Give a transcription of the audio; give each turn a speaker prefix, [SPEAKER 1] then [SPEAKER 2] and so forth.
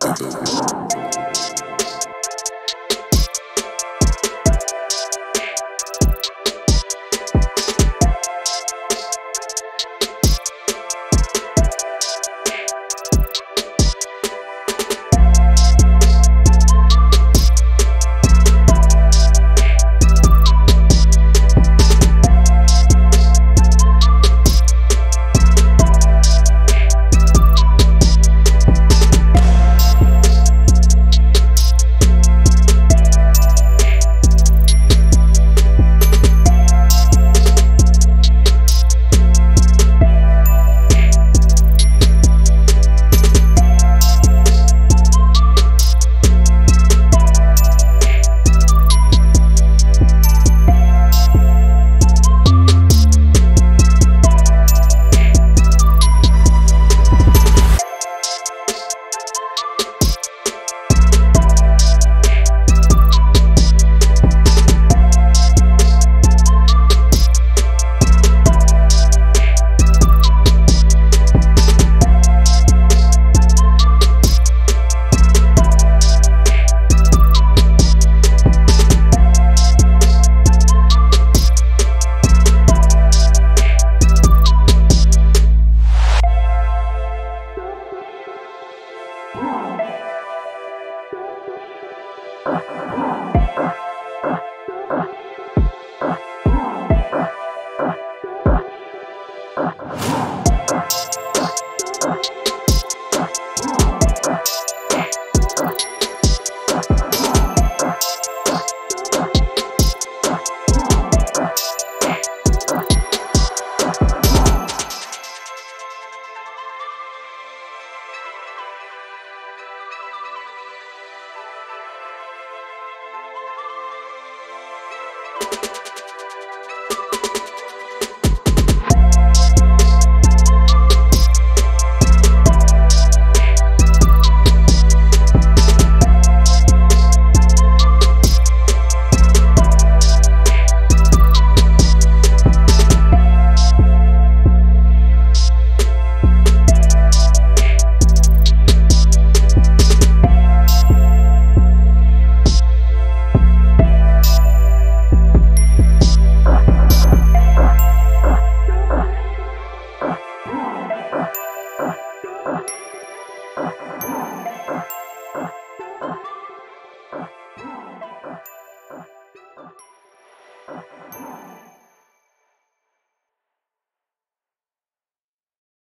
[SPEAKER 1] Thank you. thank you 了。